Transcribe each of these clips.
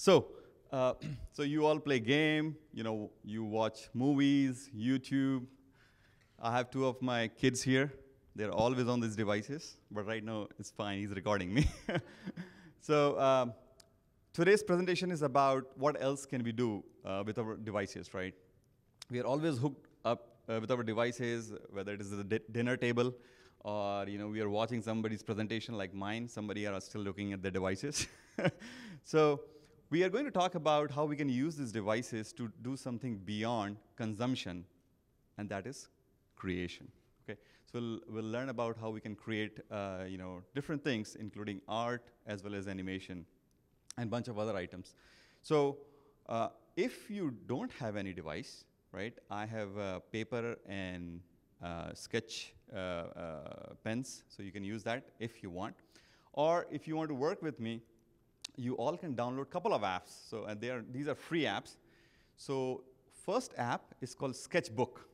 So, uh, so you all play game, you know, you watch movies, YouTube. I have two of my kids here. They're always on these devices, but right now it's fine. He's recording me. so um, today's presentation is about what else can we do uh, with our devices, right? We are always hooked up uh, with our devices, whether it is the di dinner table or you know we are watching somebody's presentation like mine. Somebody are still looking at their devices. so we are going to talk about how we can use these devices to do something beyond consumption, and that is creation. Okay, so we'll, we'll learn about how we can create, uh, you know, different things, including art as well as animation, and a bunch of other items. So uh, if you don't have any device, right, I have uh, paper and uh, sketch uh, uh, pens, so you can use that if you want. Or if you want to work with me, you all can download a couple of apps. So and they are, these are free apps. So first app is called Sketchbook.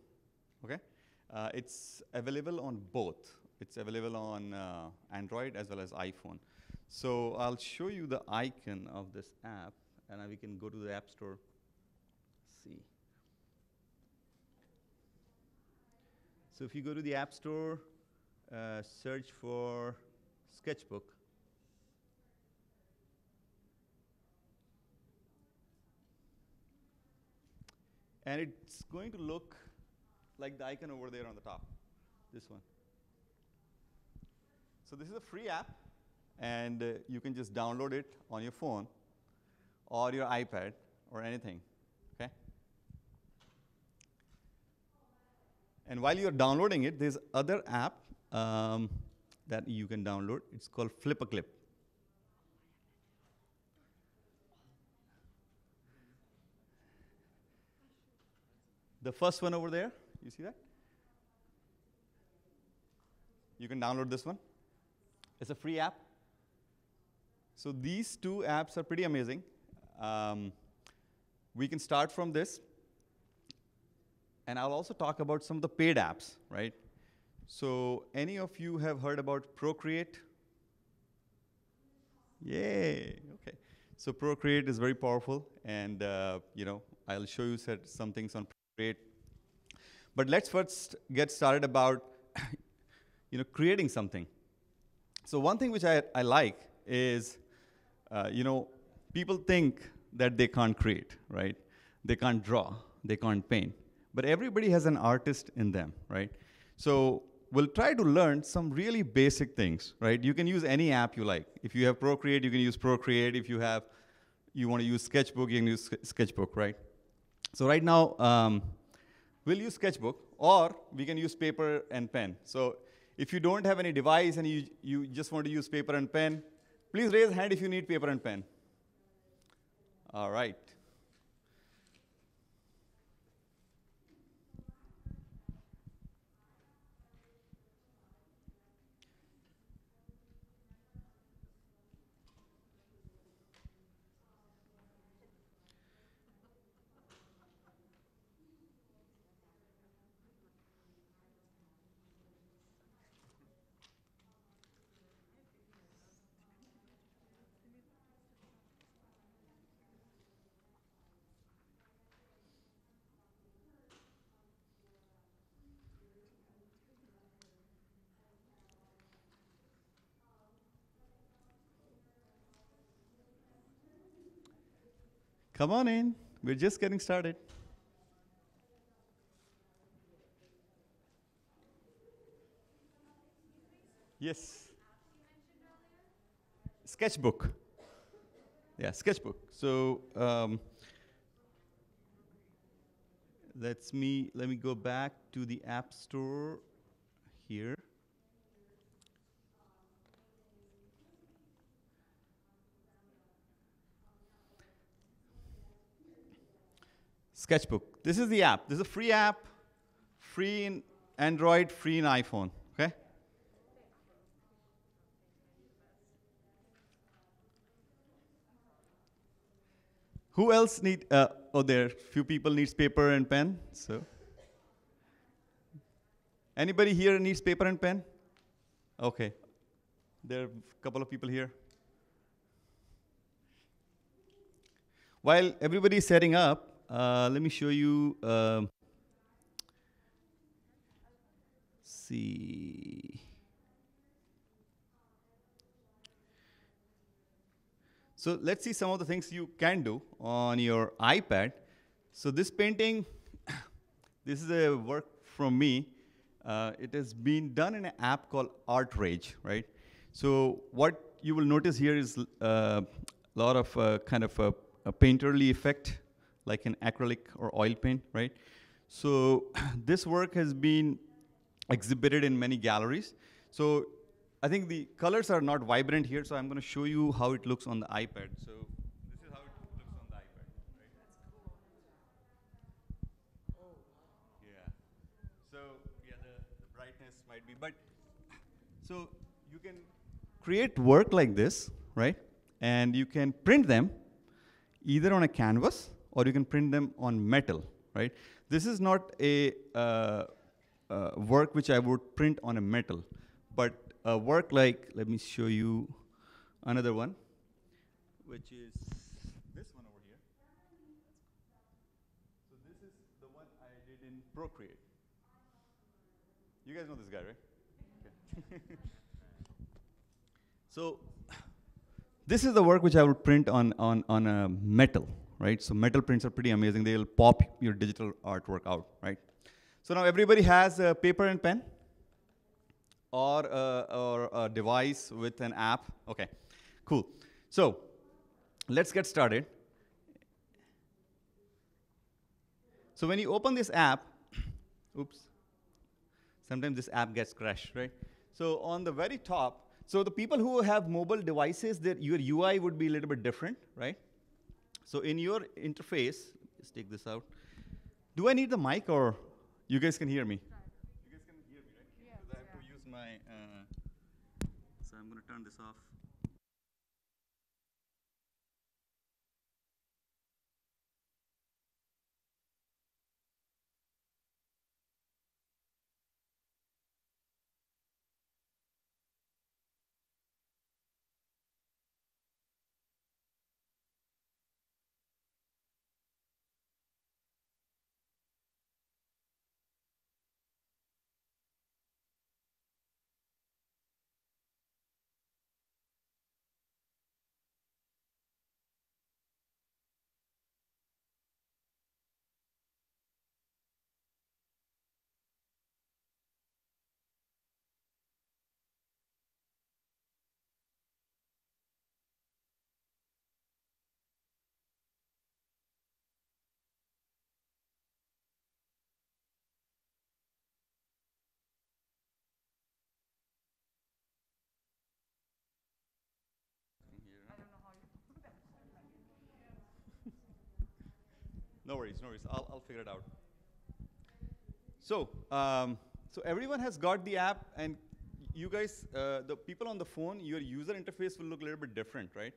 Okay, uh, it's available on both. It's available on uh, Android as well as iPhone. So I'll show you the icon of this app, and we can go to the App Store. See. So if you go to the App Store, uh, search for Sketchbook. And it's going to look like the icon over there on the top, this one. So this is a free app, and uh, you can just download it on your phone or your iPad or anything, okay? And while you're downloading it, there's other app um, that you can download. It's called Flip-a-Clip. The first one over there, you see that? You can download this one. It's a free app. So these two apps are pretty amazing. Um, we can start from this. And I'll also talk about some of the paid apps, right? So any of you have heard about Procreate? Yay, okay. So Procreate is very powerful, and uh, you know I'll show you some things on Procreate. But let's first get started about you know creating something. So one thing which I, I like is uh, you know people think that they can't create, right? They can't draw, they can't paint, but everybody has an artist in them, right? So we'll try to learn some really basic things, right? You can use any app you like. If you have Procreate, you can use Procreate. If you have, you want to use Sketchbook, you can use Sketchbook, right? So right now, um, we'll use Sketchbook, or we can use paper and pen. So if you don't have any device and you, you just want to use paper and pen, please raise hand if you need paper and pen. All right. Come on in. We're just getting started. Yes. Sketchbook. Yeah, sketchbook. So um, let's me let me go back to the App Store here. Sketchbook. This is the app. This is a free app, free in Android, free in iPhone. Okay? Who else need? Uh, oh, there. Few people needs paper and pen. So, anybody here needs paper and pen? Okay. There are a couple of people here. While everybody is setting up, uh, let me show you. Um, see. So let's see some of the things you can do on your iPad. So this painting, this is a work from me. Uh, it has been done in an app called ArtRage, right? So what you will notice here is a uh, lot of uh, kind of a, a, painterly effect, like an acrylic or oil paint, right? So this work has been exhibited in many galleries. So I think the colors are not vibrant here, so I'm going to show you how it looks on the iPad. So this is how it looks on the iPad. Right? Cool. Oh. Yeah. So yeah, the, the brightness might be, but so you can create work like this, right? And you can print them either on a canvas or you can print them on metal, right? This is not a uh, uh, work which I would print on a metal, but a work like, let me show you another one, which is this one over here. So this is the one I did in Procreate. You guys know this guy, right? So this is the work which I would print on, on, on a metal, right? So metal prints are pretty amazing. They'll pop your digital artwork out, right? So now everybody has a paper and pen or, uh, or a device with an app. Okay, cool. So let's get started. So when you open this app, oops, sometimes this app gets crashed, right? So on the very top, so the people who have mobile devices, that your UI would be a little bit different, right? So in your interface, let's take this out. Do I need the mic or you guys can hear me? You guys can hear me, right? Yeah. Because I have to use my, uh, so I'm going to turn this off. No worries, no worries. I'll, I'll figure it out. So, um, so everyone has got the app, and you guys, uh, the people on the phone, your user interface will look a little bit different, right?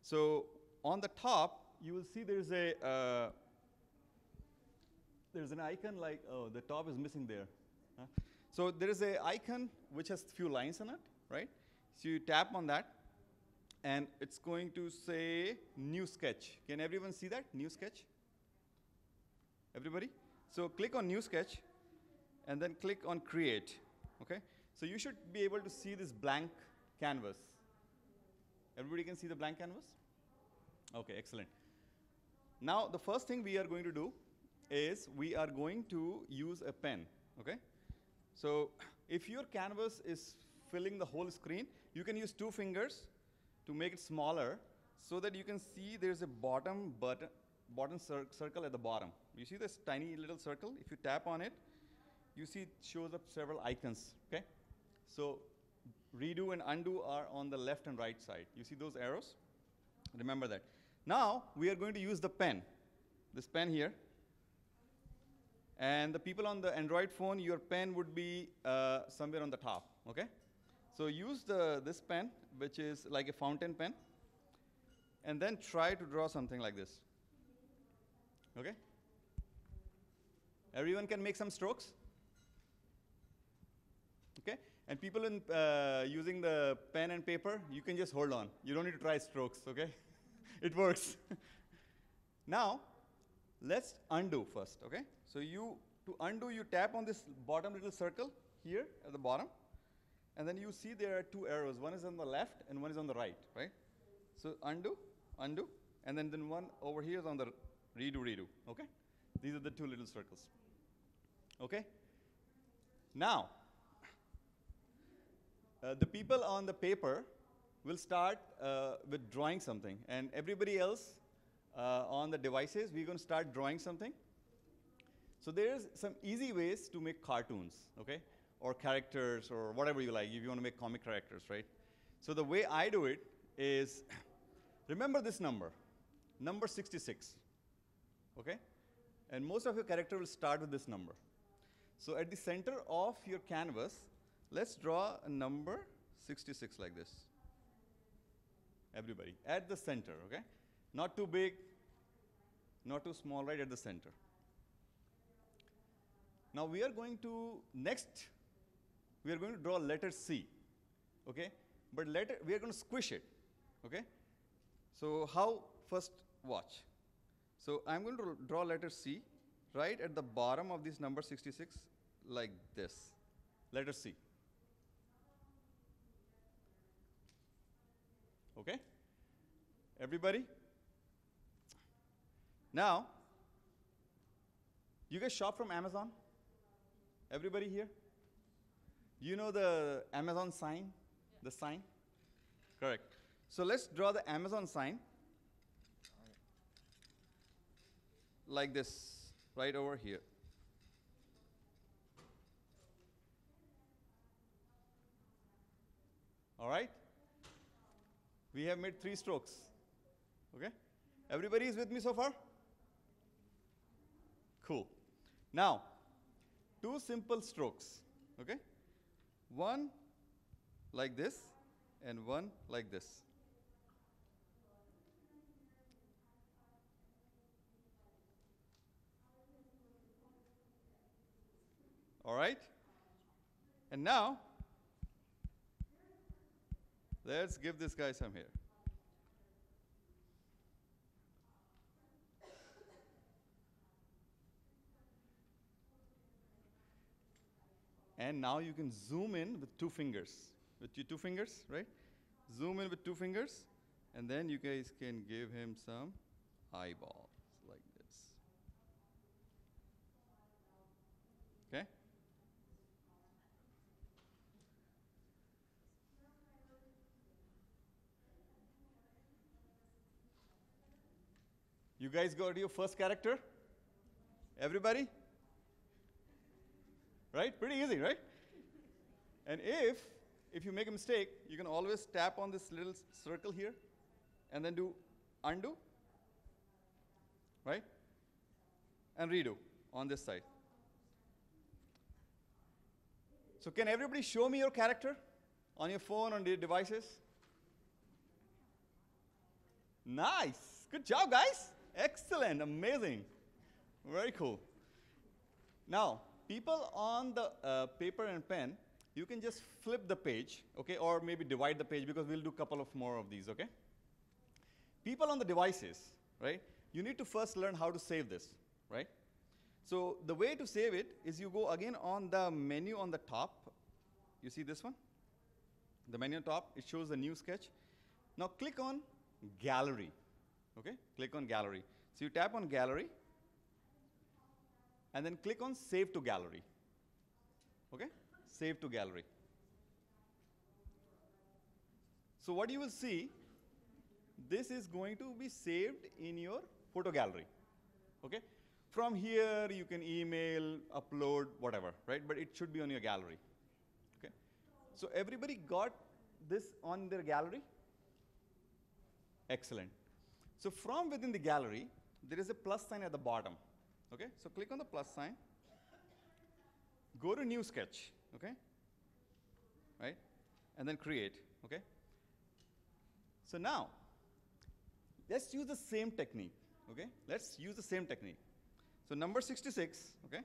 So on the top, you will see there's a uh, there's an icon like oh the top is missing there. Huh? So there is a icon which has few lines on it, right? So you tap on that, and it's going to say new sketch. Can everyone see that new sketch? Everybody? So click on New Sketch, and then click on Create, okay? So you should be able to see this blank canvas. Everybody can see the blank canvas? Okay, excellent. Now, the first thing we are going to do is we are going to use a pen, okay? So if your canvas is filling the whole screen, you can use two fingers to make it smaller so that you can see there's a bottom button, bottom cir circle at the bottom. You see this tiny little circle? If you tap on it, you see it shows up several icons, okay? So redo and undo are on the left and right side. You see those arrows? Remember that. Now, we are going to use the pen, this pen here. And the people on the Android phone, your pen would be uh, somewhere on the top, okay? So use the, this pen, which is like a fountain pen, and then try to draw something like this. Okay? Everyone can make some strokes? Okay? And people in uh, using the pen and paper, you can just hold on. You don't need to try strokes, okay? it works. Now, let's undo first, okay? So you, to undo, you tap on this bottom little circle here at the bottom, and then you see there are two arrows. One is on the left and one is on the right, right? So undo, undo, and then, then one over here is on the redo, redo, okay? These are the two little circles, okay? Now, uh, the people on the paper will start uh, with drawing something, and everybody else uh, on the devices, we're going to start drawing something. So there's some easy ways to make cartoons, okay? Or characters, or whatever you like, if you want to make comic characters, right? So the way I do it is, remember this number, number 66, okay? And most of your character will start with this number. So at the center of your canvas, let's draw a number 66 like this. Everybody, at the center, okay? Not too big, not too small, right at the center. Now we are going to, next, we are going to draw letter C, okay? But letter, we are going to squish it, okay? So how, first watch. So I'm going to draw letter C right at the bottom of this number 66 like this, letter C. Okay? Everybody? Now, you guys shop from Amazon? Everybody here? You know the Amazon sign? The sign? Correct. So let's draw the Amazon sign like this, right over here. All right? We have made three strokes. Okay? Everybody is with me so far? Cool. Now, two simple strokes. Okay? One like this, and one like this. All right? And now, let's give this guy some hair. And now you can zoom in with two fingers. With your two fingers, right? Zoom in with two fingers, and then you guys can give him some eyeballs like this. Okay? You guys got your first character? Everybody? Right? Pretty easy, right? And if if you make a mistake, you can always tap on this little circle here and then do undo. Right? And redo on this side. So can everybody show me your character on your phone on your devices? Nice. Good job, guys. Excellent. Amazing. Very cool. Now, people on the uh, paper and pen, you can just flip the page, okay, or maybe divide the page because we'll do a couple of more of these, okay? People on the devices, right? You need to first learn how to save this, right? So the way to save it is you go again on the menu on the top. You see this one? The menu on top, it shows the new sketch. Now click on gallery. Okay? Click on gallery. So you tap on gallery and then click on save to gallery. Okay? Save to gallery. So what you will see, this is going to be saved in your photo gallery. Okay? From here you can email, upload, whatever, right? But it should be on your gallery. Okay? So everybody got this on their gallery? Excellent. So from within the gallery, there is a plus sign at the bottom. Okay? So click on the plus sign. Go to new sketch. Okay? Right? And then create. Okay? So now, let's use the same technique. Okay? Let's use the same technique. So number 66, okay?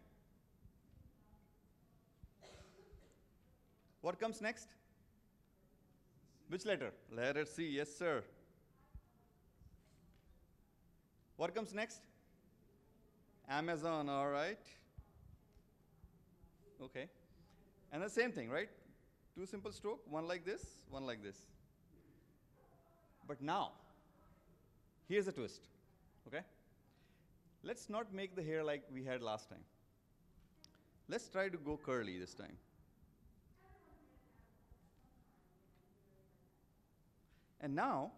What comes next? Which letter? Letter C, yes, sir. What comes next? Amazon, all right. Okay. And the same thing, right? Two simple stroke, one like this, one like this. But now, here's a twist, okay? Let's not make the hair like we had last time. Let's try to go curly this time. And now,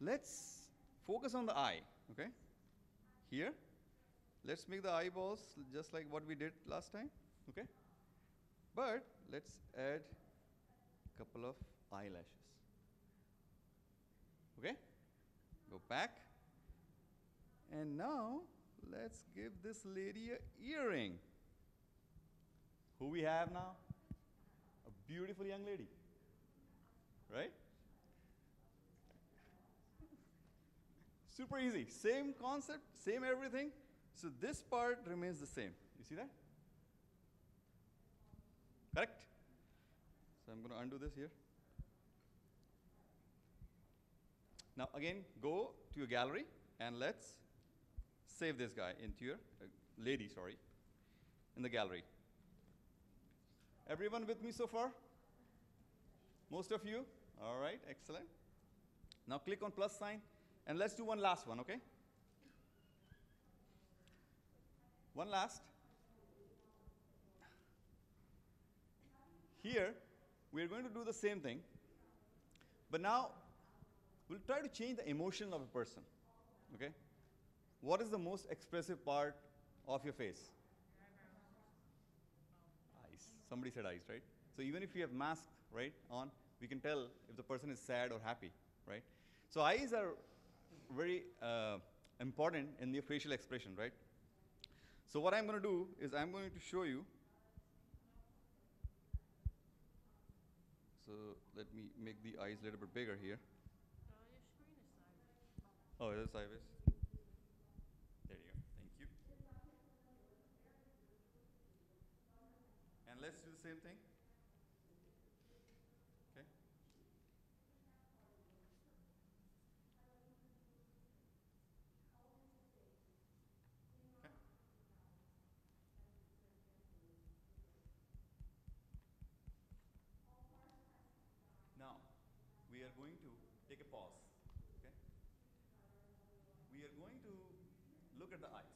let's focus on the eye, okay? Here, let's make the eyeballs just like what we did last time, okay? But let's add a couple of eyelashes. Okay? Go back. And now, let's give this lady a earring. Who we have now? A beautiful young lady. Right? Super easy. Same concept, same everything. So this part remains the same. You see that? Correct? So I'm going to undo this here. Now again, go to your gallery and let's save this guy into your, uh, lady, sorry, in the gallery. Everyone with me so far? Most of you? All right, excellent. Now click on plus sign and let's do one last one, okay? One last. Here, we're going to do the same thing, but now we'll try to change the emotion of a person, okay? What is the most expressive part of your face? Eyes. Somebody said eyes, right? So even if you have mask, right, on, we can tell if the person is sad or happy, right? So eyes are very uh, important in the facial expression, right? So what I'm going to do is I'm going to show you. So let me make the eyes a little bit bigger here. Oh, it is sideways. There you go. Thank you. And let's do the same thing. Going to take a pause. Okay? We are going to look at the eyes.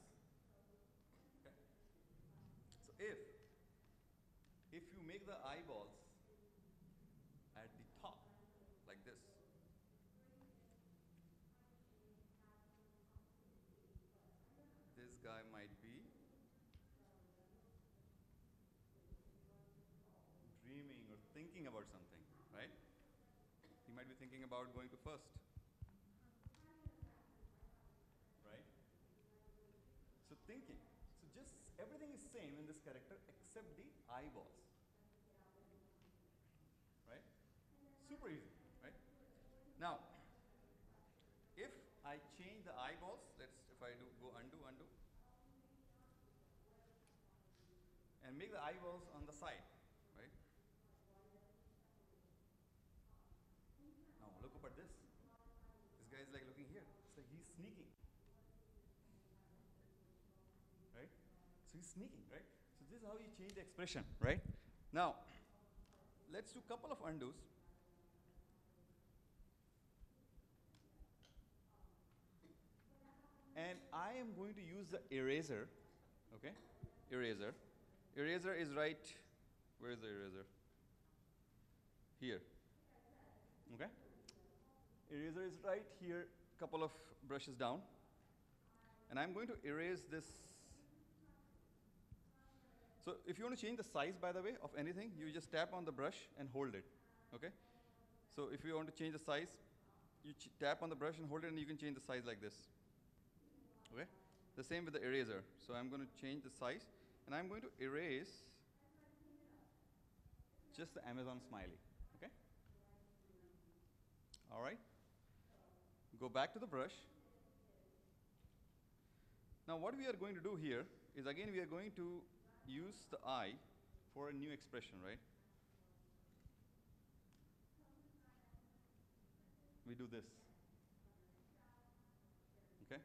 Okay? So if if you make the eyeballs at the top like this, this guy might be dreaming or thinking about something, right? He might be thinking about going to first. Right? So thinking. So just everything is same in this character except the eyeballs. Right? Super easy, right? Now, if I change the eyeballs, let's if I do go undo, undo, and make the eyeballs on the side, right? Now look up at this. This guy is like looking here. It's like he's sneaking. Right? So he's sneaking, right? So this is how you change the expression, right? Now, let's do a couple of undos. And I am going to use the eraser, okay? Eraser. Eraser is right, where is the eraser? Here. Okay? Eraser is right here, couple of brushes down. And I'm going to erase this. So if you want to change the size, by the way, of anything, you just tap on the brush and hold it. Okay? So if you want to change the size, you tap on the brush and hold it, and you can change the size like this. Okay? The same with the eraser. So I'm going to change the size, and I'm going to erase just the Amazon smiley. Okay? All right? Go back to the brush. Now, what we are going to do here is again, we are going to use the eye for a new expression, right? We do this. Okay?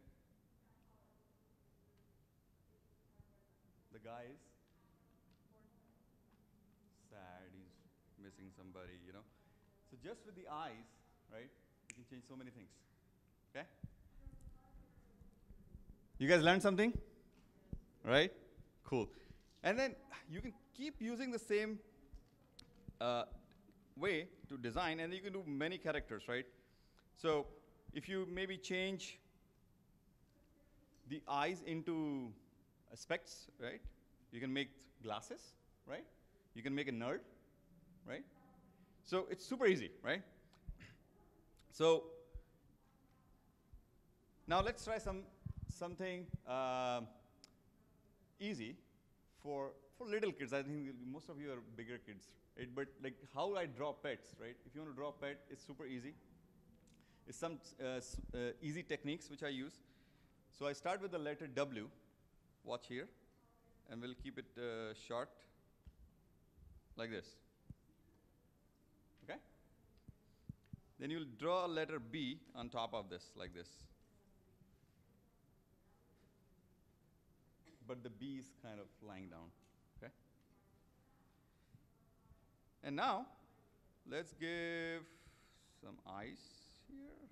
The guy is sad, he's missing somebody, you know. So just with the eyes, right, you can change so many things. Okay? You guys learned something? Right? Cool. And then you can keep using the same uh, way to design, and you can do many characters, right? So if you maybe change the eyes into uh, specs, right? You can make glasses, right? You can make a nerd, right? So it's super easy, right? So now let's try some something um easy for for little kids. I think most of you are bigger kids, right? But like how I draw pets, right? If you want to draw a pet, it's super easy. It's some uh, uh, easy techniques which I use. So I start with the letter W. Watch here, and we'll keep it uh, short, like this. Okay. Then you'll draw a letter B on top of this, like this. But the B is kind of lying down. Okay. And now, let's give some eyes here.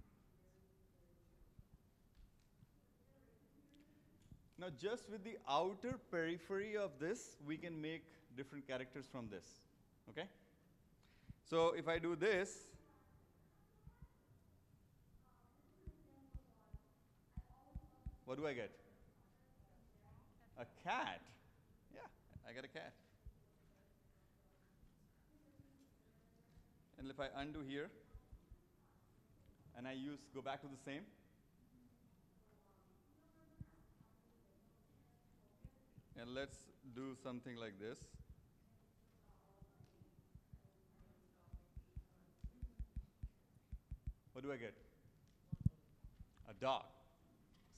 Now, just with the outer periphery of this, we can make different characters from this. Okay? So, if I do this, what do I get? A cat. Yeah, I got a cat. And if I undo here, and I use, go back to the same, and let's do something like this. What do I get? A dog.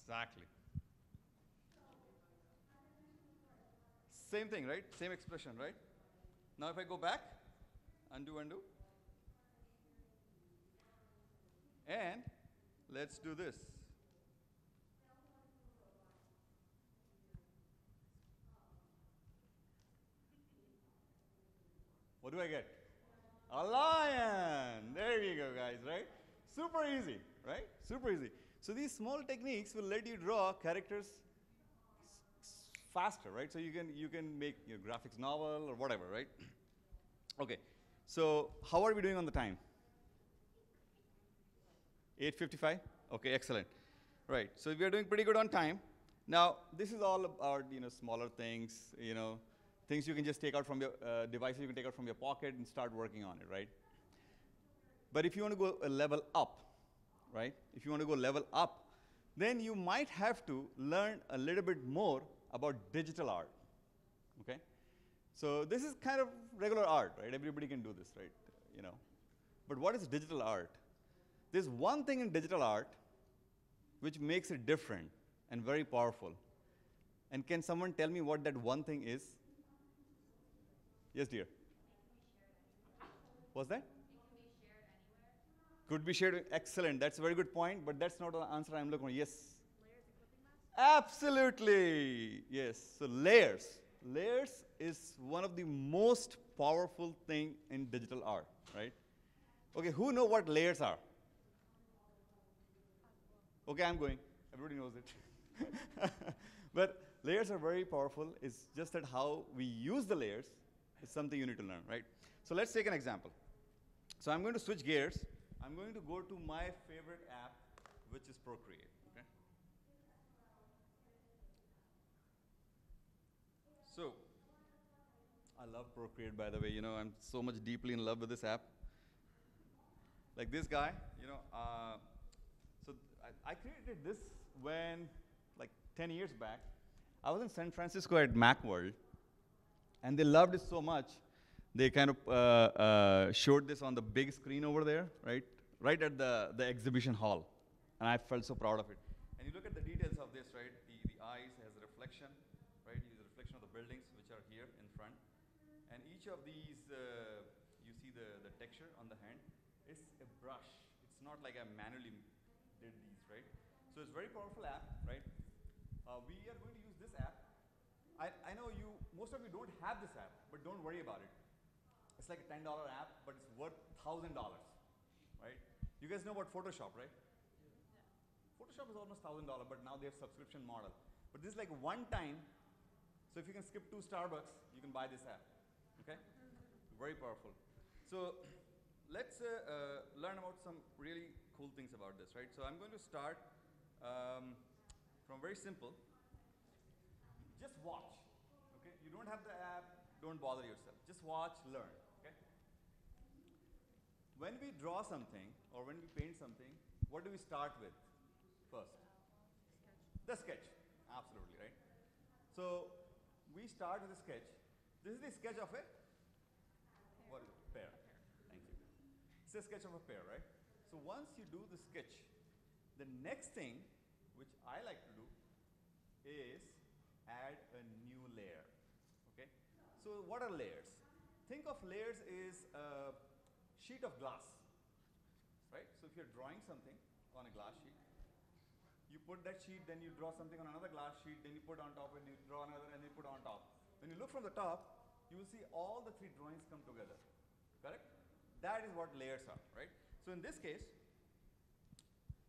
Exactly. Same thing, right? Same expression, right? Now if I go back, undo, undo. And let's do this. What do I get? A lion. There you go, guys, right? Super easy, right? Super easy. So these small techniques will let you draw characters faster, right? So you can you can make your graphics novel or whatever, right? okay. So how are we doing on the time? 8:55. Okay, excellent. Right. So we are doing pretty good on time. Now this is all about you know smaller things, you know, things you can just take out from your uh, devices you can take out from your pocket and start working on it, right? But if you want to go a level up, right? If you want to go level up, then you might have to learn a little bit more about digital art. Okay? So this is kind of regular art, right? Everybody can do this, right? You know. But what is digital art? There's one thing in digital art which makes it different and very powerful. And can someone tell me what that one thing is? Yes, dear. What's that? Could be shared. Excellent. That's a very good point, but that's not the answer I'm looking for. Yes. Absolutely. Yes. So layers. Layers is one of the most powerful thing in digital art, right? Okay, who know what layers are? Okay, I'm going. Everybody knows it. but layers are very powerful. It's just that how we use the layers is something you need to learn, right? So let's take an example. So I'm going to switch gears. I'm going to go to my favorite app, which is Procreate. Okay. So I love Procreate, by the way. You know, I'm so much deeply in love with this app. Like this guy, you know. Uh, so I, I created this when, like 10 years back, I was in San Francisco at Macworld, and they loved it so much, they kind of uh, uh, showed this on the big screen over there, right? Right at the, the exhibition hall. And I felt so proud of it. And you look at the details of this, right? The, the eyes has a reflection, right? A reflection of the buildings which are here in front. And each of these, uh, you see the, the texture on the hand, is a brush. It's not like I manually did these, right? So it's a very powerful app, right? Uh, we are going to use this app I, I know you, most of you don't have this app, but don't worry about it. It's like a $10 app, but it's worth $1,000, right? You guys know about Photoshop, right? Photoshop is almost $1,000, but now they have subscription model. But this is like one time, so if you can skip two Starbucks, you can buy this app, okay? Very powerful. So let's uh, uh, learn about some really cool things about this, right? So I'm going to start um, from very simple. Just watch, okay? You don't have the app, don't bother yourself. Just watch, learn, okay? When we draw something or when we paint something, what do we start with first? The sketch, absolutely, right? So we start with a sketch. This is the sketch of a what is it? Pear. Thank you. It's a sketch of a pear, right? So once you do the sketch, the next thing which I like to do is add a new layer. Okay? So what are layers? Think of layers is a sheet of glass. Right? So if you're drawing something on a glass sheet, you put that sheet, then you draw something on another glass sheet, then you put on top, and you draw another, and you put on top. When you look from the top, you will see all the three drawings come together. Correct? That is what layers are, right? So in this case,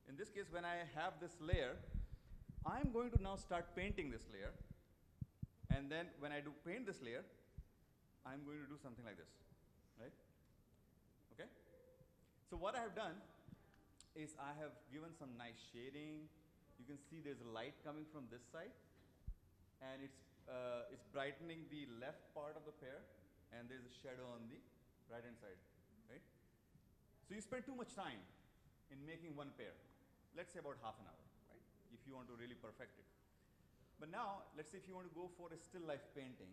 in this case, when I have this layer, I'm going to now start painting this layer. And then when I do paint this layer, I'm going to do something like this, right? Okay? So what I have done is I have given some nice shading. You can see there's a light coming from this side, and it's, uh, it's brightening the left part of the pear, and there's a shadow on the right hand side, right? So you spend too much time in making one pear. Let's say about half an hour, right? If you want to really perfect it. But now, let's say if you want to go for a still life painting,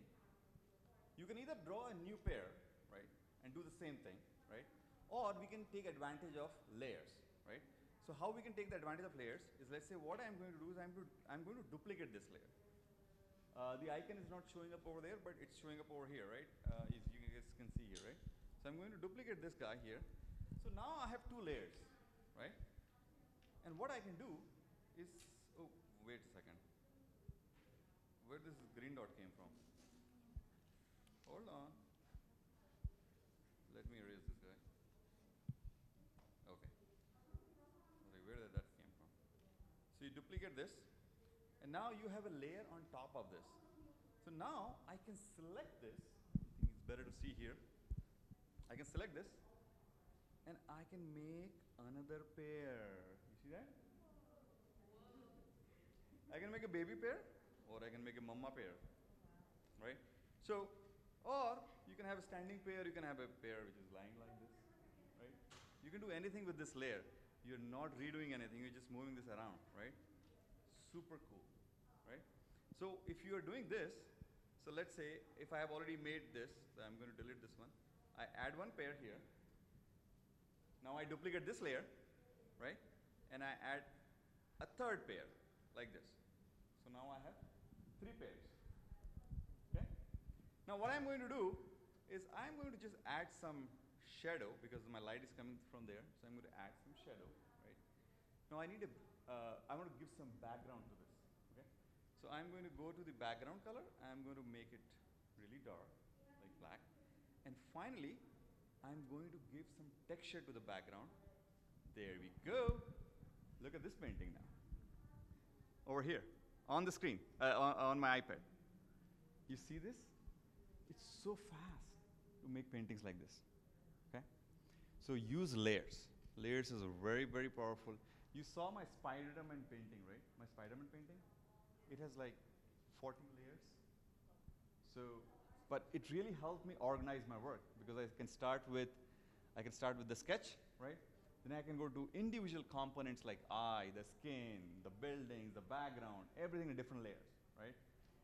you can either draw a new pear, right, and do the same thing, right? Or we can take advantage of layers, right? So how we can take the advantage of layers is let's say what I'm going to do is I'm, to, I'm going to duplicate this layer. Uh, the icon is not showing up over there, but it's showing up over here, right? Uh, if you guys can see here, right? So I'm going to duplicate this guy here. So now I have two layers, right? And what I can do is, oh, wait a second. Where this green dot came from? Hold on. Let me erase this guy. Okay. Where did that came from? So you duplicate this, and now you have a layer on top of this. So now I can select this. I think it's better to see here. I can select this, and I can make another pear. You see that? I can make a baby pear or I can make a mama pear, right? So, or you can have a standing pear, you can have a pear which is lying like this, right? You can do anything with this layer. You're not redoing anything, you're just moving this around, right? Super cool, right? So if you are doing this, so let's say if I have already made this, so I'm going to delete this one. I add one pear here. Now I duplicate this layer, right? And I add a third pear, like this. So now I have three pears. Okay? Now what I'm going to do is I'm going to just add some shadow because my light is coming from there. So I'm going to add some shadow, right? Now I need a, uh, I want to give some background to this, okay? So I'm going to go to the background color. I'm going to make it really dark, like black. And finally, I'm going to give some texture to the background. There we go. Look at this painting now. Over here, on the screen, uh, on, on my iPad. You see this? It's so fast to make paintings like this. Okay? So use layers. Layers is a very, very powerful. You saw my Spider-Man painting, right? My Spider-Man painting? It has like 40 layers. So, but it really helped me organize my work because I can start with, I can start with the sketch, right? Then I can go to individual components like eye, the skin, the buildings, the background, everything in different layers, right?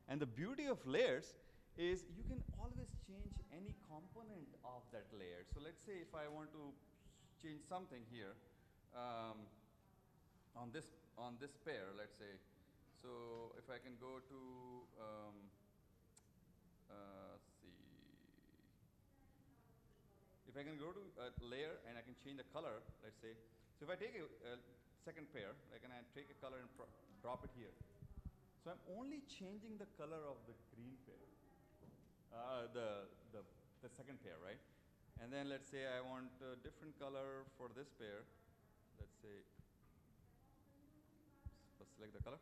And the beauty of layers is you can always change any component of that layer. So let's say if I want to change something here um, on this on this pear, let's say. So if I can go to um, uh, see if I can go to a layer and I can change the color, let's say. So if I take a, a second pear, like and I take a color and drop it here. So I'm only changing the color of the green pear, uh, the, the, the second pear, right? And then let's say I want a different color for this pear. Let's say, let's select the color.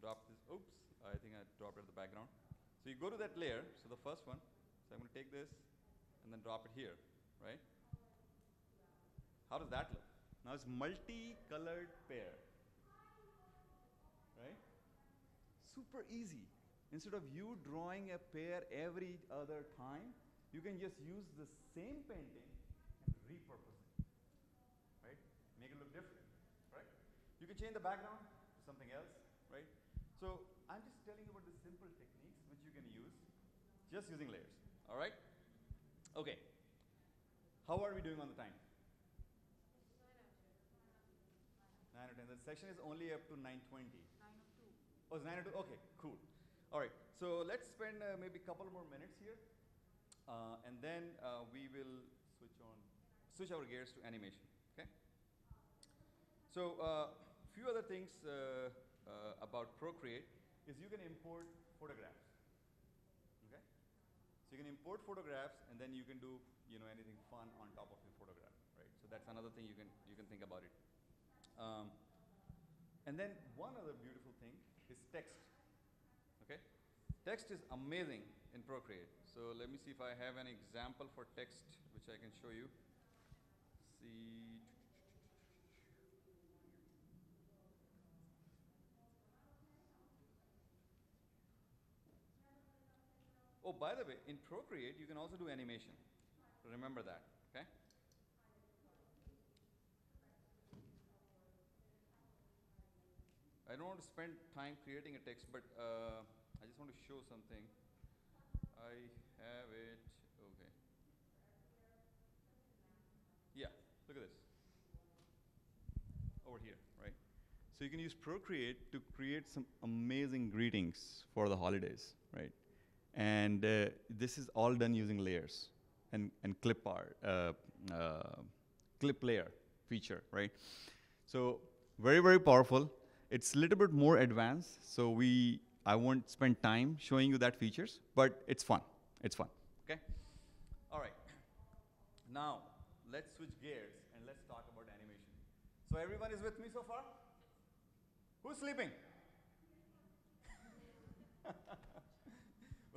Drop this, oops, I think I dropped it at the background. So you go to that layer, so the first one, so I'm going to take this and then drop it here, right? How does that look? Now it's multi-colored pear, right? Super easy. Instead of you drawing a pear every other time, you can just use the same painting and repurpose it, right? Make it look different, right? You can change the background something else, right? So I'm just telling you about the simple techniques which you can use just using layers, all right? Okay. How are we doing on the time? 9 or 10. The session is only up to 9.20. 9 Oh, it's 9 Okay, cool. All right. So let's spend uh, maybe a couple more minutes here. Uh, and then uh, we will switch on, switch our gears to animation. Okay. So uh, few other things uh, uh, about Procreate is you can import photographs. Okay. So you can import photographs, and then you can do you know anything fun on top of your photograph, right? So that's another thing you can you can think about it. Um, and then one other beautiful thing is text. Okay, text is amazing in Procreate. So let me see if I have an example for text which I can show you. See. Oh, by the way, in Procreate, you can also do animation. Remember that, okay? I don't want to spend time creating a text, but uh, I just want to show something. I have it, okay. Yeah, look at this. Over here, right? So you can use Procreate to create some amazing greetings for the holidays, right? And uh, this is all done using layers and, and clip art, uh, uh, clip layer feature, right? So very, very powerful. It's a little bit more advanced, so we I won't spend time showing you that features, but it's fun. It's fun. Okay. All right. Now let's switch gears and let's talk about animation. So everyone is with me so far? Who's sleeping?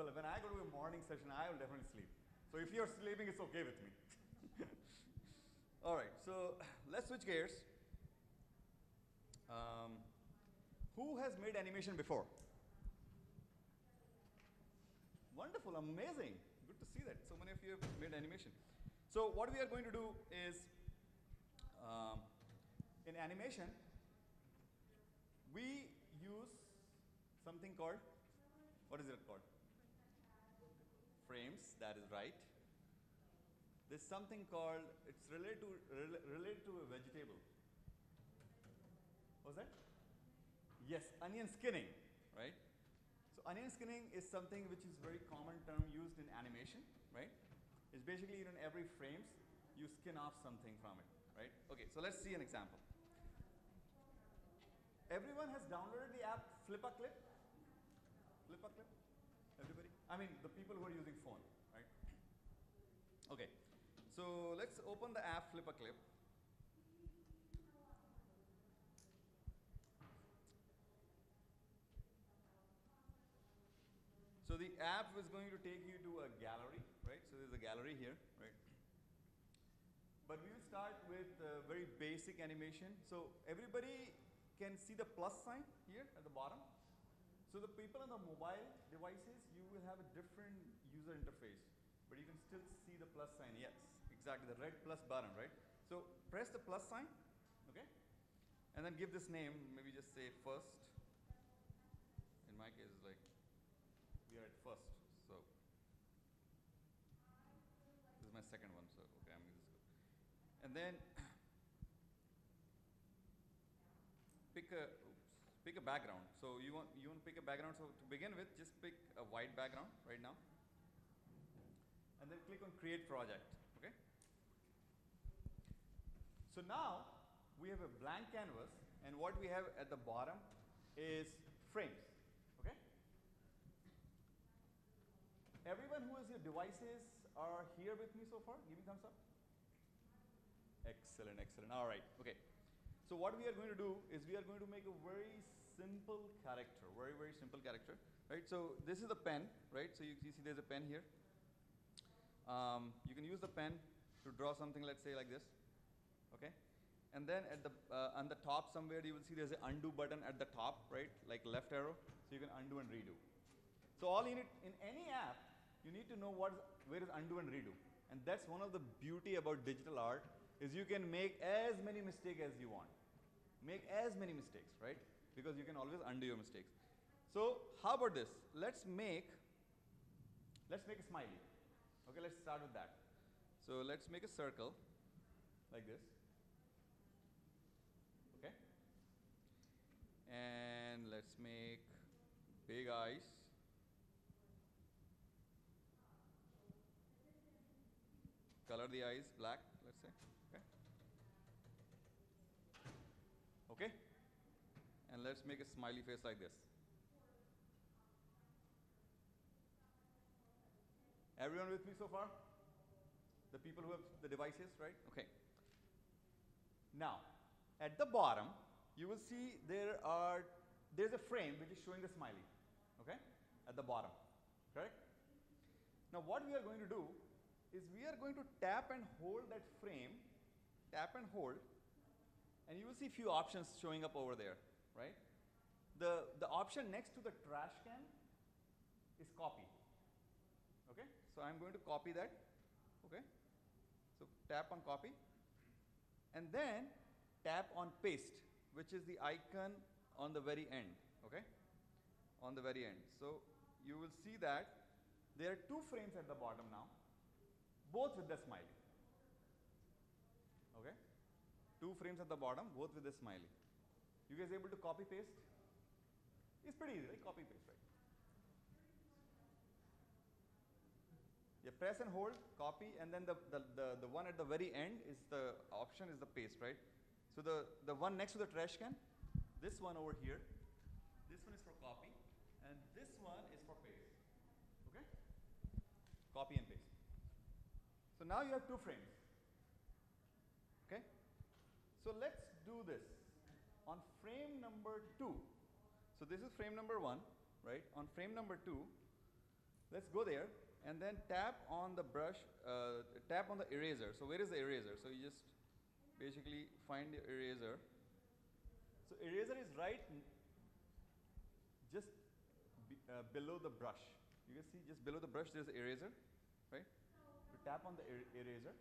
Well, when I go to a morning session, I will definitely sleep. So if you're sleeping, it's okay with me. All right, so let's switch gears. Um, who has made animation before? Wonderful, amazing. Good to see that. So many of you have made animation. So what we are going to do is, um, in animation, we use something called, what is it called? Frames, that is right. There's something called, it's related to, rel related to a vegetable. What's that? Yes, onion skinning, right? So onion skinning is something which is very common term used in animation, right? It's basically in every frames, you skin off something from it, right? Okay, so let's see an example. Everyone has downloaded the app FlipaClip? Flip a Clip? Everybody? I mean, the people who are using phone, right? Okay, so let's open the app FlipaClip. So the app is going to take you to a gallery, right? So there's a gallery here, right? But we will start with uh, very basic animation. So everybody can see the plus sign here at the bottom. So the people on the mobile devices, you will have a different user interface, but you can still see the plus sign. Yes, exactly, the red plus button, right? So press the plus sign, okay? And then give this name, maybe just say first. In my case, it's like we are at first. So this is my second one. So okay, I'm this. And then pick a pick a background. So you want you want to pick a background. So to begin with, just pick a white background right now, and then click on Create Project. Okay. So now we have a blank canvas, and what we have at the bottom is frames. Okay? Everyone who has your devices are here with me so far? Give me thumbs up. Excellent, excellent. All right, okay. So what we are going to do is we are going to make a very simple character, very, very simple character, right? So this is a pen, right? So you, you see there's a pen here. Um, you can use the pen to draw something, let's say like this, okay? And then at the, uh, on the top somewhere you will see there's an undo button at the top, right? Like left arrow, so you can undo and redo. So all you need, in any app, you need to know what is, where is undo and redo. And that's one of the beauty about digital art, is you can make as many mistakes as you want. Make as many mistakes, right? Because you can always undo your mistakes. So how about this? Let's make, let's make a smiley. Okay, let's start with that. So let's make a circle like this. Okay? And let's make big eyes. Color the eyes black, let's say. Okay? Okay? And let's make a smiley face like this. Everyone with me so far? The people who have the devices, right? Okay. Now, at the bottom, you will see there are, there's a frame which is showing the smiley, okay? At the bottom, correct? Now what we are going to do is we are going to tap and hold that frame, tap and hold, and you will see a few options showing up over there, right? The, the option next to the trash can is copy, okay? So I'm going to copy that, okay? So tap on copy, and then tap on paste, which is the icon on the very end, okay? On the very end. So you will see that there are two frames at the bottom now, both with the smiley. Okay? Two frames at the bottom, both with the smiley. You guys able to copy paste? It's pretty easy, right? Copy paste, right? You press and hold, copy, and then the, the, the, the one at the very end is the option is the paste, right? So the, the one next to the trash can, this one over here, this one is for copy, and this one is for paste. Okay? Copy and paste. So now you have two frames. Okay? So let's do this. On frame number two, so this is frame number one, right? On frame number two, let's go there and then tap on the brush, uh, tap on the eraser. So where is the eraser? So you just basically find the eraser. So eraser is right just be, uh, below the brush. You can see just below the brush there's an eraser, right? You tap on the er eraser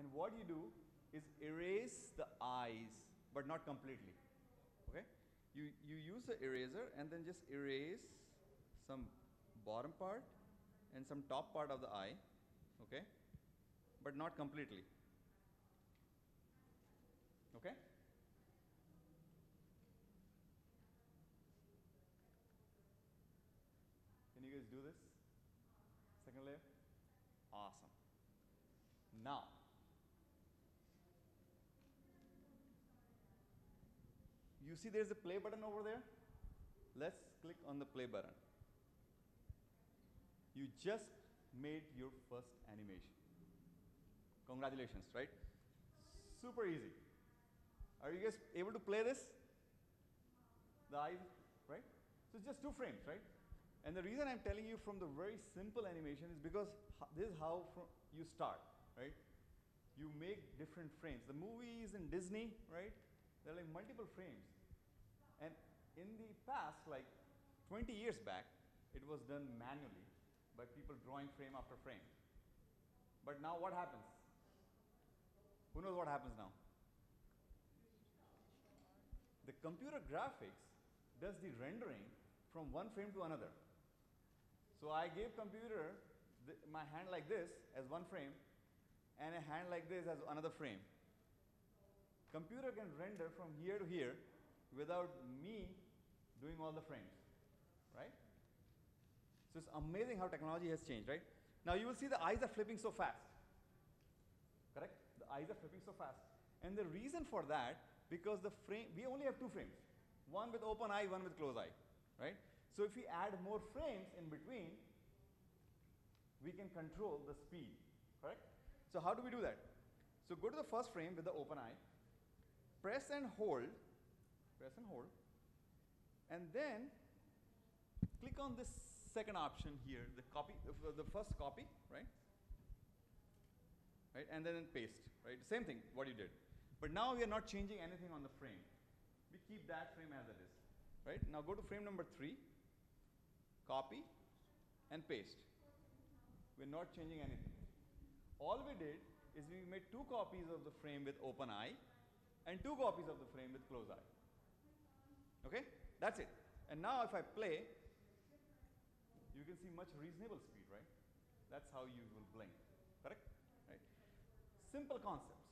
and what you do is erase the eyes but not completely, okay? You, you use the eraser and then just erase some bottom part and some top part of the eye, okay? But not completely. Okay? Can you guys do this? Second layer? Awesome. Now, you see there's a play button over there? Let's click on the play button. You just made your first animation. Congratulations, right? Super easy. Are you guys able to play this? The eyes, right? So it's just two frames, right? And the reason I'm telling you from the very simple animation is because this is how you start, right? You make different frames. The movies in Disney, right? They're like multiple frames. In the past, like 20 years back, it was done manually by people drawing frame after frame. But now what happens? Who knows what happens now? The computer graphics does the rendering from one frame to another. So I gave computer my hand like this as one frame and a hand like this as another frame. Computer can render from here to here without me doing all the frames, right? So it's amazing how technology has changed, right? Now you will see the eyes are flipping so fast. Correct? The eyes are flipping so fast. And the reason for that, because the frame, we only have two frames. one with open eye, one with closed eye, right? So if we add more frames in between, we can control the speed, correct? So how do we do that? So go to the first frame with the open eye, press and hold, press and hold, and then click on this second option here, the copy, the first copy, right? Right, and then paste, right? Same thing, what you did. But now we are not changing anything on the frame. We keep that frame as it is, right? Now go to frame number three, copy, and paste. We're not changing anything. All we did is we made two copies of the frame with open eye and two copies of the frame with close eye. Okay? That's it. And now if I play, you can see much reasonable speed, right? That's how you will blink, correct? Right? Simple concepts,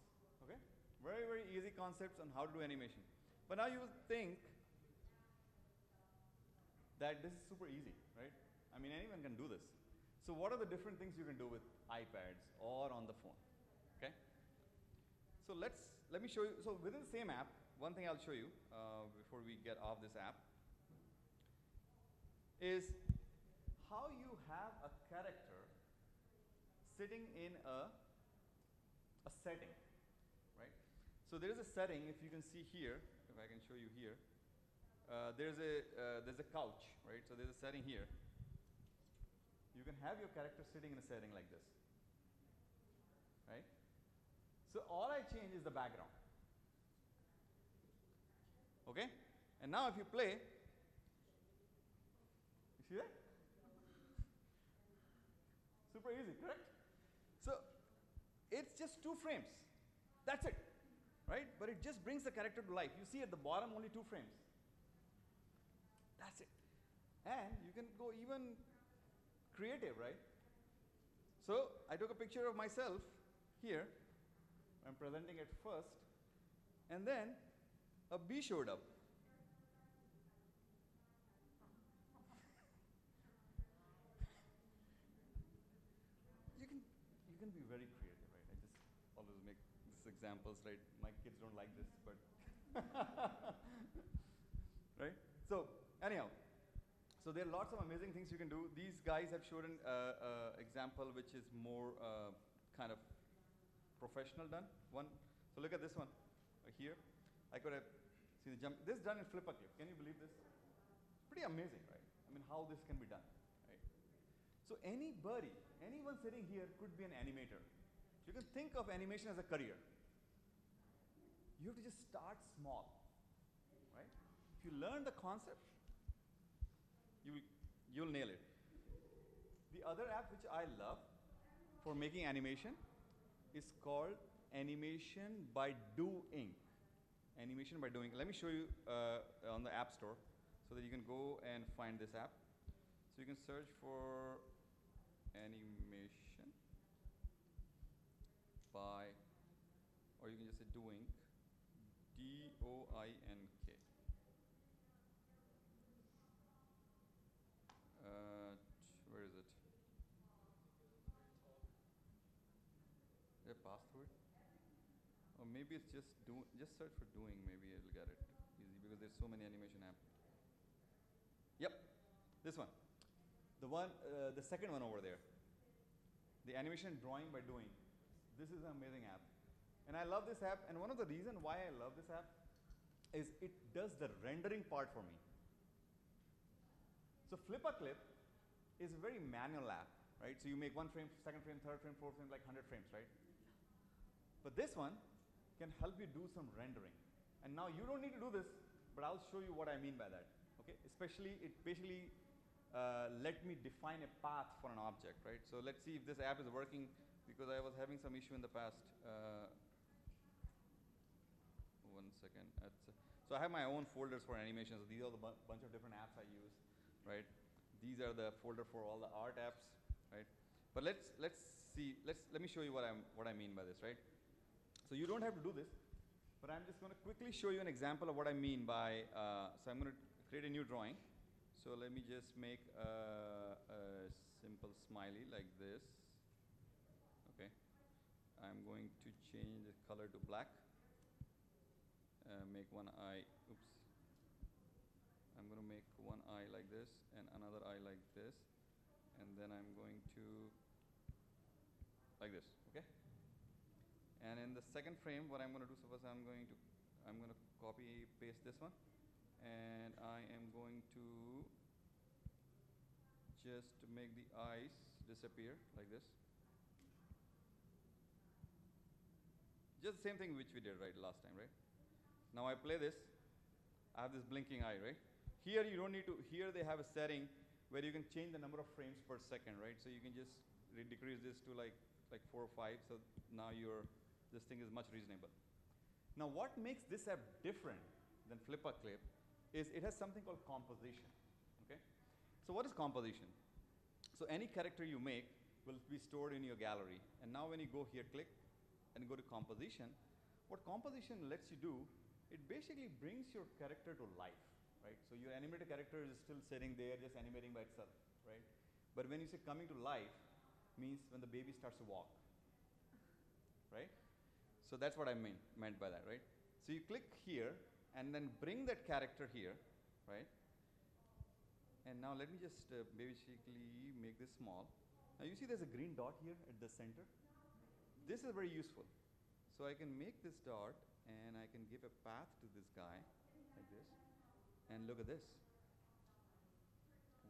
okay? Very, very easy concepts on how to do animation. But now you will think that this is super easy, right? I mean, anyone can do this. So what are the different things you can do with iPads or on the phone, okay? So let's, let me show you, so within the same app, one thing I'll show you uh, before we get off this app is how you have a character sitting in a, a setting, right? So there is a setting, if you can see here, if I can show you here, uh, there's, a, uh, there's a couch, right? So there's a setting here. You can have your character sitting in a setting like this, right? So all I change is the background. Okay? And now if you play, you see that? Super easy, correct? So it's just two frames. That's it. Right? But it just brings the character to life. You see at the bottom only two frames. That's it. And you can go even creative, right? So I took a picture of myself here. I'm presenting it first. And then a bee showed up. you can you can be very creative, right? I just always make these examples, right? My kids don't like this, but right? So anyhow, so there are lots of amazing things you can do. These guys have shown an uh, uh, example which is more uh, kind of professional done. One, so look at this one here. I could have seen the jump. This is done in FlipaClip. Can you believe this? Pretty amazing, right? I mean, how this can be done, right? So anybody, anyone sitting here could be an animator. You can think of animation as a career. You have to just start small, right? If you learn the concept, you will, you'll nail it. The other app which I love for making animation is called Animation by DoInk. Animation by DoInk. Let me show you uh, on the App Store so that you can go and find this app. So you can search for animation by, or you can just say DoInk, D O I N K. Uh, where is it? Did I pass through it? Or maybe it's just do just search for DoInk, maybe it'll get it easy because there's so many animation apps. Yep, this one. The one, uh, the second one over there. The animation drawing by DoInk. This is an amazing app. And I love this app, and one of the reasons why I love this app is it does the rendering part for me. So FlipaClip is a very manual app, right? So you make one frame, second frame, third frame, fourth frame, like 100 frames, right? But this one can help you do some rendering. And now you don't need to do this, but I'll show you what I mean by that. Okay? Especially, it basically uh, let me define a path for an object, right? So let's see if this app is working because I was having some issue in the past. Uh, one second. That's, so I have my own folders for animations. These are the bu bunch of different apps I use, right? These are the folder for all the art apps, right? But let's let's see. Let's let me show you what I'm what I mean by this, right? So you don't have to do this, but I'm just going to quickly show you an example of what I mean by. Uh, so I'm going to create a new drawing. So let me just make a, a simple smiley like this. Okay. I'm going to change the color to black. Uh, make one eye, oops, I'm going to make one eye like this, and another eye like this, and then I'm going to like this, okay? And in the second frame, what I'm going to do, suppose I'm going to, I'm going to copy paste this one, and I am going to just make the eyes disappear like this. Just the same thing which we did right last time, right? Now I play this, I have this blinking eye, right? Here you don't need to, here they have a setting where you can change the number of frames per second, right? So you can just decrease this to like, like four or five, so now your, this thing is much reasonable. Now what makes this app different than FlipaClip is it has something called composition, okay? So what is composition? So any character you make will be stored in your gallery. And now when you go here, click, and go to composition, what composition lets you do, it basically brings your character to life, right? So your animated character is still sitting there just animating by itself, right? But when you say coming to life, means when the baby starts to walk, right? So that's what I mean, meant by that, right? So you click here and then bring that character here, right? And now let me just uh, basically make this small. Now you see there's a green dot here at the center. This is very useful. So I can make this dot and I can give a path to this guy like this. And look at this.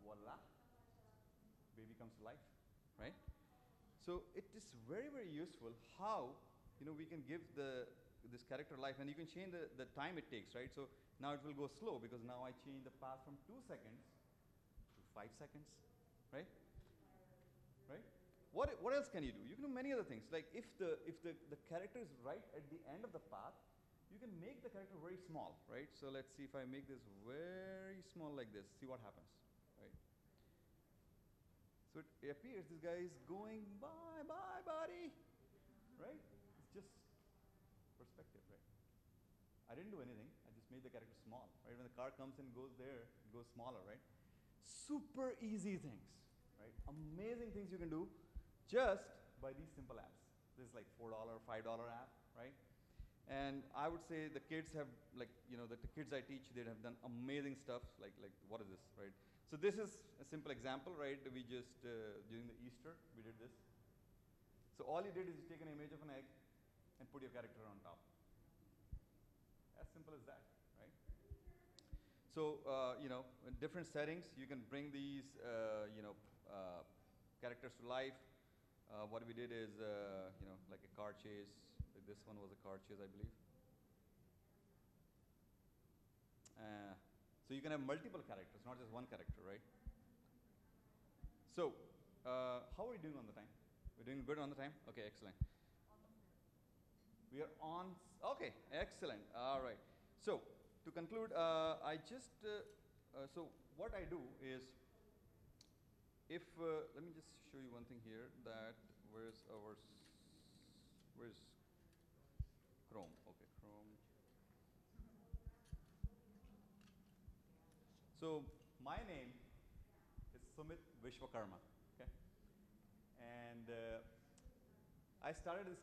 Voila. Baby comes to life, right? So it is very, very useful how you know we can give the this character life and you can change the, the time it takes, right? So now it will go slow because now I change the path from two seconds to five seconds, right? Right? What, what else can you do? You can do many other things. Like if the if the, the character is right at the end of the path, you can make the character very small, right? So let's see if I make this very small like this, see what happens, right? So it appears this guy is going bye bye buddy, right? It's just perspective, right? I didn't do anything. I just made the character small, right? When the car comes and goes there, it goes smaller, right? Super easy things, right? Amazing things you can do just by these simple apps. This is like $4, $5 app, right? And I would say the kids have, like, you know, the, the kids I teach, they have done amazing stuff, like, like, what is this, right? So this is a simple example, right? We just, uh, during the Easter, we did this. So all you did is you take an image of an egg and put your character on top. Simple as that, right? So, uh, you know, in different settings, you can bring these, uh, you know, uh, characters to life. Uh, what we did is, uh, you know, like a car chase. Like this one was a car chase, I believe. Uh, so you can have multiple characters, not just one character, right? So, how are we doing on the time? We're doing good on the time? Okay, excellent. We are on, okay, excellent, all right. So, to conclude, uh, I just, uh, uh, so what I do is, if, let me just show you one thing here, that where's our, where's Chrome, okay, Chrome. So, my name is Sumit Vishwakarma, okay? And I started this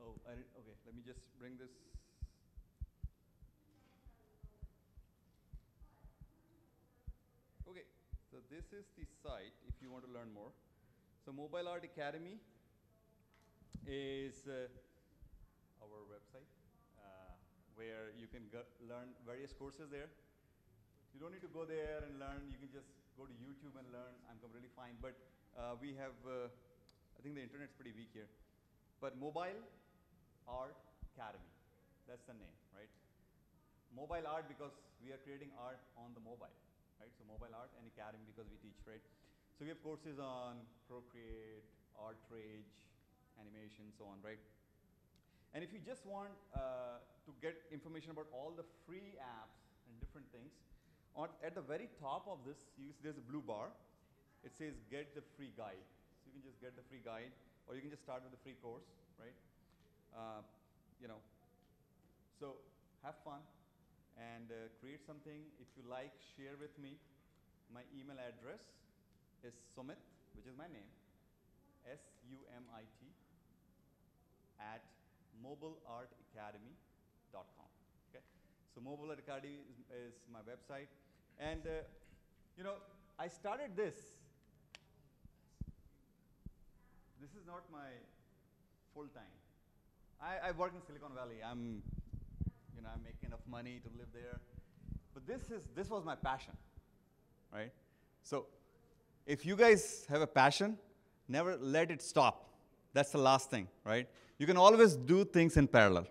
Oh, okay, let me just bring this. Okay, so this is the site if you want to learn more. So Mobile Art Academy is uh, our website uh, where you can learn various courses there. You don't need to go there and learn, you can just go to YouTube and learn. I'm completely fine, but uh, we have, I think the internet's pretty weak here. But mobile Art Academy. That's the name, right? Mobile art because we are creating art on the mobile, right? So mobile art and academy because we teach, right? So we have courses on Procreate, ArtRage, animation, so on, right? And if you just want uh, to get information about all the free apps and different things, on, at the very top of this, see there's a blue bar. It says get the free guide. So you can just get the free guide, or you can just start with the free course, right? Uh, you know, so have fun and uh, create something. If you like, share with me. My email address is Sumit, which is my name, S-U-M-I-T, at mobileartacademy.com. Okay, so Mobile Art Academy is, is, my website, and uh, You know, I started this. This is not my full time. I, I work in Silicon Valley. I'm, you know, I make enough money to live there. But this is this was my passion, right? So, if you guys have a passion, never let it stop. That's the last thing, right? You can always do things in parallel.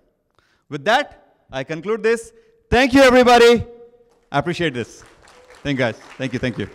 With that, I conclude this. Thank you, everybody. I appreciate this. Thank you, guys. Thank you, thank you.